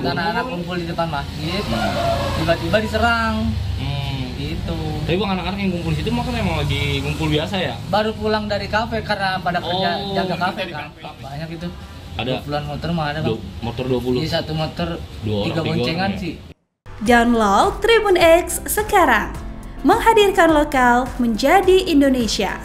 anak-anak kumpul di depan masjid nah. tiba-tiba diserang Hmm. gitu Tapi bang anak-anak yang kumpul di situ makan emang lagi kumpul biasa ya? baru pulang dari kafe karena pada kerja Oh, jaga kafe kan kafe. banyak itu Ada puluhan motor mah ada bang du- motor 20. Jadi iya, satu motor Dua tiga boncengan ya? sih Download Tribun X sekarang. Menghadirkan lokal menjadi Indonesia.